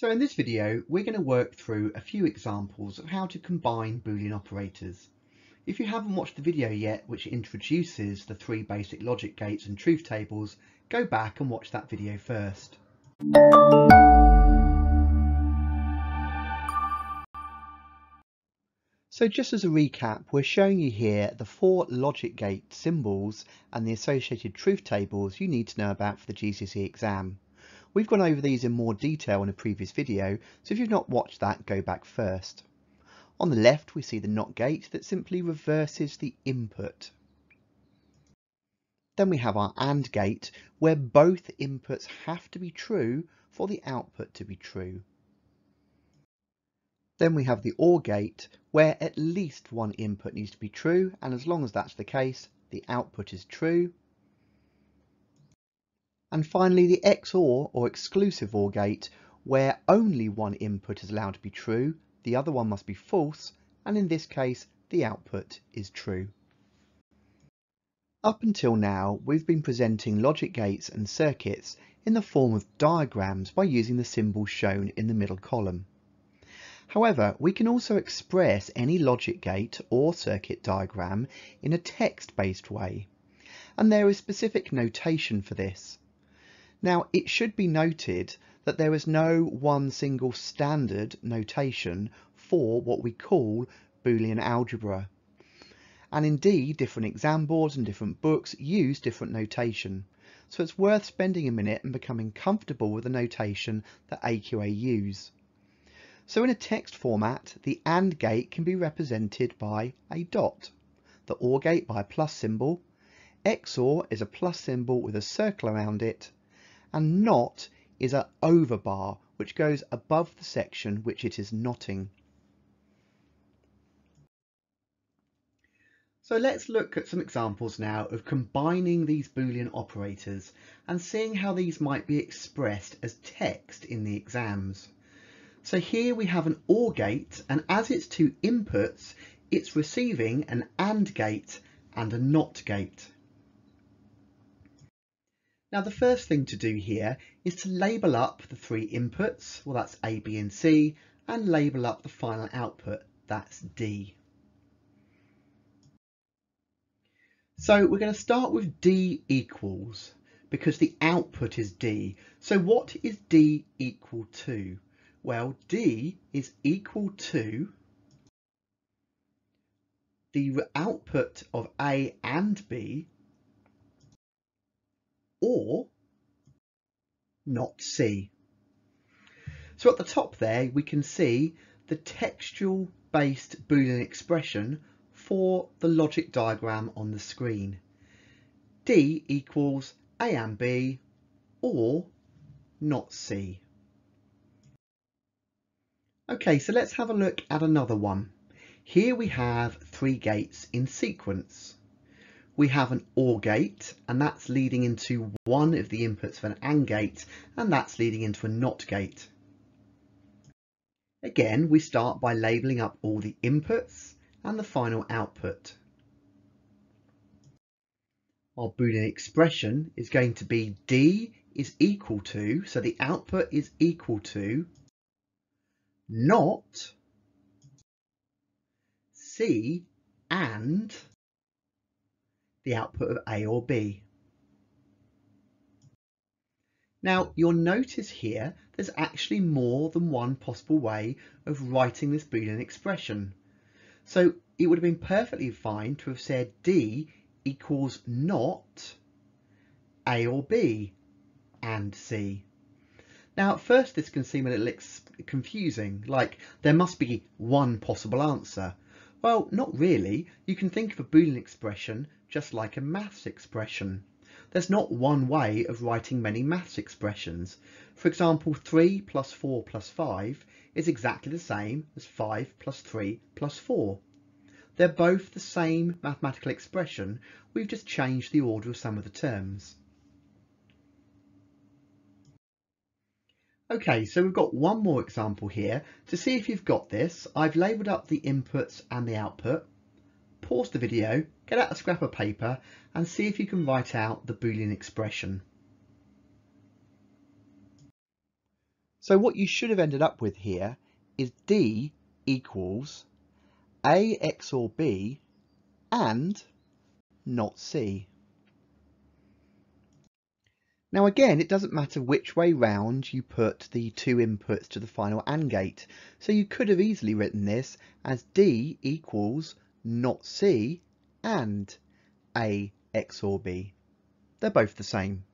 So in this video, we're going to work through a few examples of how to combine Boolean operators. If you haven't watched the video yet, which introduces the three basic logic gates and truth tables, go back and watch that video first. So just as a recap, we're showing you here the four logic gate symbols and the associated truth tables you need to know about for the GCSE exam. We've gone over these in more detail in a previous video, so if you've not watched that, go back first. On the left, we see the NOT gate that simply reverses the input. Then we have our AND gate, where both inputs have to be true for the output to be true. Then we have the OR gate, where at least one input needs to be true, and as long as that's the case, the output is true. And finally, the XOR or exclusive OR gate, where only one input is allowed to be true, the other one must be false, and in this case, the output is true. Up until now, we've been presenting logic gates and circuits in the form of diagrams by using the symbols shown in the middle column. However, we can also express any logic gate or circuit diagram in a text-based way, and there is specific notation for this. Now, it should be noted that there is no one single standard notation for what we call Boolean algebra. And indeed, different exam boards and different books use different notation. So it's worth spending a minute and becoming comfortable with the notation that AQA use. So in a text format, the AND gate can be represented by a dot, the OR gate by a plus symbol, XOR is a plus symbol with a circle around it, and NOT is an over bar which goes above the section which it is knotting. So let's look at some examples now of combining these Boolean operators and seeing how these might be expressed as text in the exams. So here we have an OR gate and as its two inputs, it's receiving an AND gate and a NOT gate. Now the first thing to do here is to label up the three inputs, well that's A, B and C, and label up the final output, that's D. So we're going to start with D equals, because the output is D. So what is D equal to? Well, D is equal to the output of A and B or not C. So at the top there, we can see the textual based Boolean expression for the logic diagram on the screen. D equals A and B or not C. Okay, so let's have a look at another one. Here we have three gates in sequence. We have an OR gate, and that's leading into one of the inputs of an AND gate, and that's leading into a NOT gate. Again, we start by labelling up all the inputs and the final output. Our Boolean expression is going to be D is equal to, so the output is equal to not C and the output of A or B. Now you'll notice here there's actually more than one possible way of writing this Boolean expression. So it would have been perfectly fine to have said D equals not A or B and C. Now at first this can seem a little confusing, like there must be one possible answer. Well, not really. You can think of a Boolean expression just like a maths expression. There's not one way of writing many maths expressions. For example, 3 plus 4 plus 5 is exactly the same as 5 plus 3 plus 4. They're both the same mathematical expression, we've just changed the order of some of the terms. Okay, so we've got one more example here. To see if you've got this, I've labelled up the inputs and the output. Pause the video, get out a scrap of paper and see if you can write out the Boolean expression. So what you should have ended up with here is D equals A XOR B and not C. Now again, it doesn't matter which way round you put the two inputs to the final AND gate. So you could have easily written this as D equals not C and A XOR B. They're both the same.